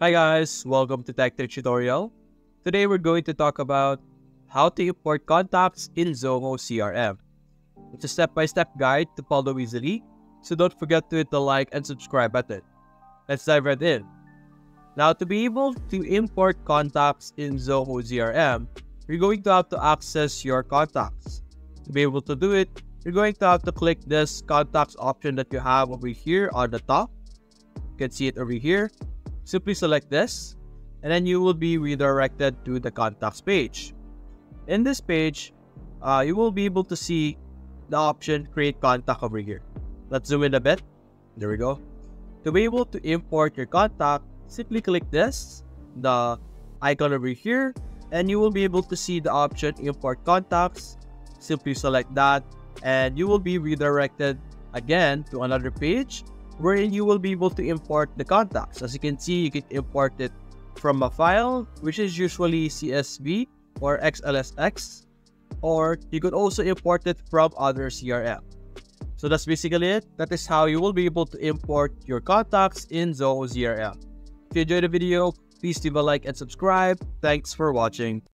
Hi guys, welcome to Tech Tricks Tutorial. Today we're going to talk about how to import contacts in Zoho CRM. It's a step-by-step -step guide to follow easily, so don't forget to hit the like and subscribe button. Let's dive right in. Now to be able to import contacts in Zoho CRM, you're going to have to access your contacts. To be able to do it, you're going to have to click this contacts option that you have over here on the top. You can see it over here Simply select this, and then you will be redirected to the contacts page. In this page, uh, you will be able to see the option create contact over here. Let's zoom in a bit. There we go. To be able to import your contact, simply click this, the icon over here, and you will be able to see the option import contacts. Simply select that, and you will be redirected again to another page wherein you will be able to import the contacts. As you can see, you can import it from a file, which is usually CSV or XLSX, or you could also import it from other CRM. So that's basically it. That is how you will be able to import your contacts in Zoho CRM. If you enjoyed the video, please leave a like and subscribe. Thanks for watching.